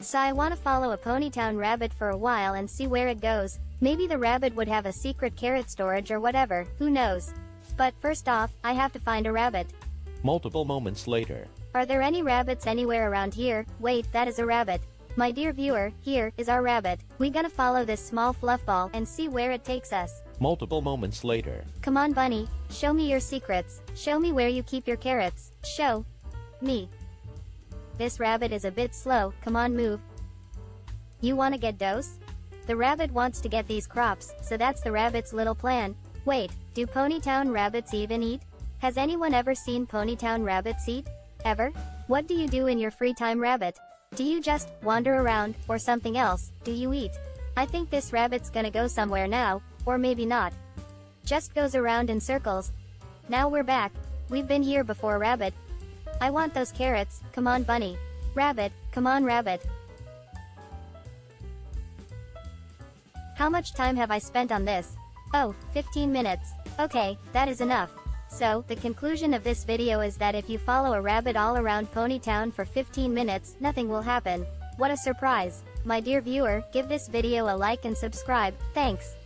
So I want to follow a Ponytown rabbit for a while and see where it goes. Maybe the rabbit would have a secret carrot storage or whatever, who knows. But first off, I have to find a rabbit. Multiple moments later. Are there any rabbits anywhere around here? Wait, that is a rabbit. My dear viewer, here is our rabbit. We gonna follow this small fluff ball and see where it takes us. Multiple moments later. Come on bunny, show me your secrets. Show me where you keep your carrots. Show me. This rabbit is a bit slow, come on move. You wanna get dose? The rabbit wants to get these crops, so that's the rabbit's little plan. Wait, do Ponytown rabbits even eat? Has anyone ever seen Ponytown rabbits eat? Ever? What do you do in your free time rabbit? Do you just wander around, or something else? Do you eat? I think this rabbit's gonna go somewhere now, or maybe not. Just goes around in circles. Now we're back. We've been here before rabbit. I want those carrots, come on bunny. Rabbit, come on rabbit. How much time have I spent on this? Oh, 15 minutes. Okay, that is enough. So, the conclusion of this video is that if you follow a rabbit all around Ponytown for 15 minutes, nothing will happen. What a surprise. My dear viewer, give this video a like and subscribe, thanks.